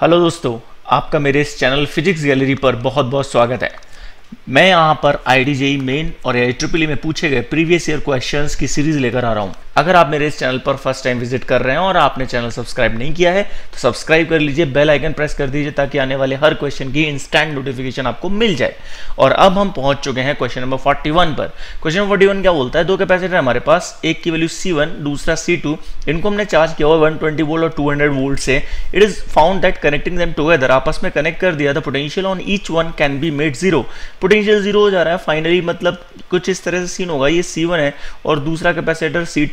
Hello दोस्तों, आपका मेरे इस चैनल फिजिक्स गैलरी पर बहुत बहुत स्वागत है। मैं यहाँ पर आई डी जेई मेन और आई ट्रिपल में पूछे गए प्रीवियस ईयर क्वेश्चंस की सीरीज़ लेकर आ रहा हूँ। अगर आप मेरे इस चैनल पर फ़र्स्ट टाइम विज़िट कर रहे हैं और आपने चैनल सब्सक्राइब नहीं किया है तो सब्सक्राइब कर लीजिए, बेल आइकन प्रेस कर दीजिए ताकि आने वाले हर क्वेश्चन की इंस्टेंट नोटिफिकेशन आपको मिल जाए। और अब हम पहुँच चुके हैं क्वेश्चन नंबर 41 पर। क्वेश्चन नंबर 41 क्या बोलता है? दो कैपेसिटर हमारे पास, एक की वैल्यू C1 दूसरा C2 इनको हमने चार्ज किया हुआ 120 वोल्ट और 200 वोल्ट से। It is found that connecting them together आपस में कनेक्ट कर दिया था। Potential on each one can be made zero potential zero हो जा रहा है। फाइनली मतलब कुछ इस तरह से सीन होगा। ये C1 है और दूसरा कैपेसिटर सी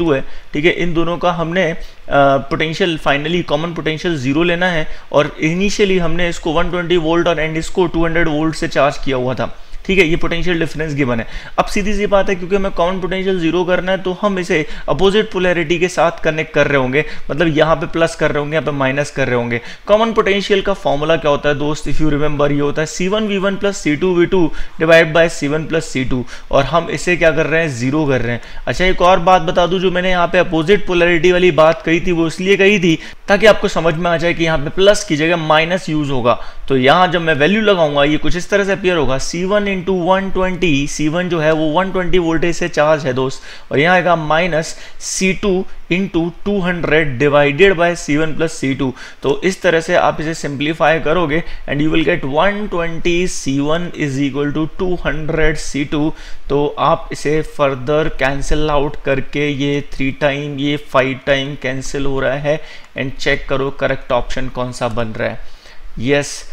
ठीक है, इन दोनों का हमने potential finally common potential zero लेना है और इनिशियली हमने इसको 120 वोल्ट और एंड इसको 200 वोल्ट से चार्ज किया हुआ था। ठीक है, ये पोटेंशियल डिफरेंस गिवन है। अब सीधी सी बात है, क्योंकि हमें कॉमन पोटेंशियल ज़ीरो करना है तो हम इसे अपोजिट पोलैरिटी के साथ कनेक्ट कर रहे होंगे। मतलब यहाँ पे प्लस कर रहे होंगे, यहाँ पे माइनस कर रहे होंगे। कॉमन पोटेंशियल का फॉर्मूला क्या होता है, दोस्त? इफ़ यू रिमेंबर ये होता है C one V one plus C two V two divide by C one plus C two और हम इसे क्या कर रहे हैं? ज़ीरो कर रहे हैं। अच्छा एक और बात बता दूँ, जो मैंने यहाँ पे अपोजिट पोलैरिटी वाली बात कही थी, वो इसलिए कही थी, ताकि आपको समझ में आ जाए कि यहाँ पे प्लस की जगह माइनस यूज़ होगा। तो यहाँ जब मैं वैल्यू लगाऊँगा, ये कुछ इस तरह से अपियर होगा। C into one twenty C one जो है वो वन ट्वेंटी वोल्टेज से चार्ज है दोस्त। और यहाँ आएगा minus C two into two hundred divided by C one plus C two तो इस तरह से आप इसे सिंप्लीफाई करोगे and you will get one twenty C one is equal to two hundred C two तो आप इसे फर्दर कैंसिल आउट करके ये थ्री टाइम ये फाइव टाइम कैंसिल हो रहा है एंड चेक करो करेक्ट ऑप्शन कौन सा बन रहा है। Yes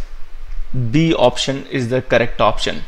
B option is the correct option